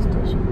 здесь.